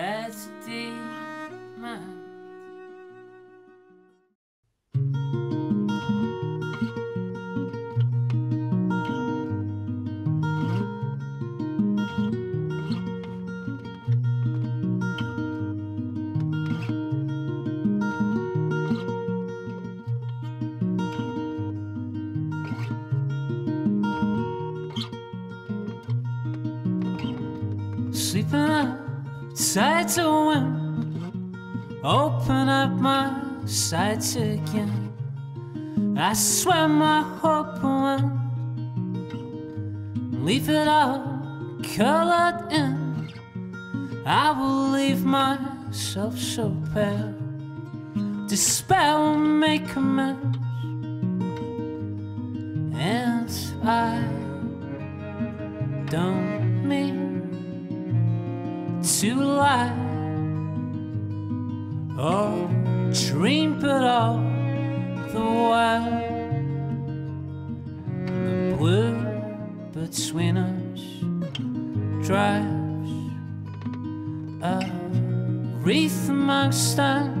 that's the sleeping outside to win. Open up my sights again. I swear my hope win. Leave it all colored in. I will leave myself so pale. Despair will make amends. And I don't to lie or dream, but all the while the blue between us drives a wreath amongst us.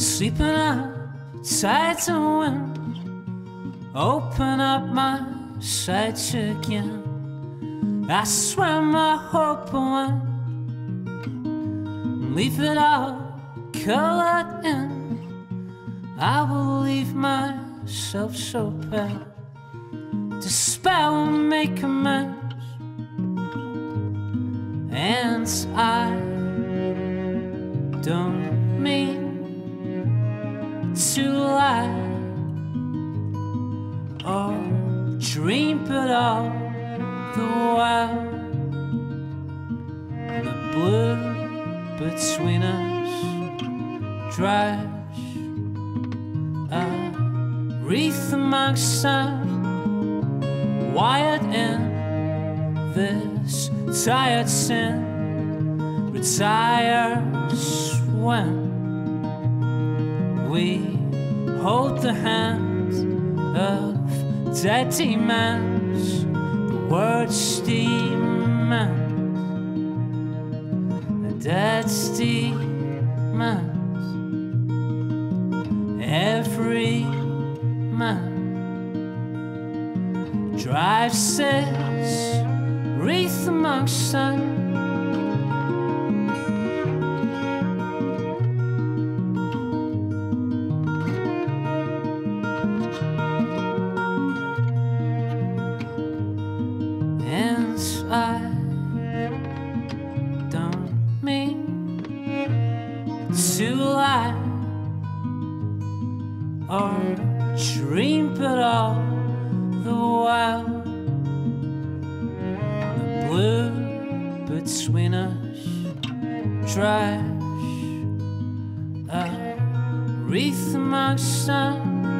Sleeping outside to wind. Open up my sights again. I swear my hope win. Leave it all colored in. I will leave myself so pale. Despair will make a And to lie. Or dream, but all the while. The blue between us drives a wreath amongst sun wired in this tired sin retires when we hold the hands of dead demons, the words demons, the dead demons. Every man drives this wreath amongst sun. To lie or dream, but all the while the blue between us drives a wreath amongst sun.